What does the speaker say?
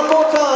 one more time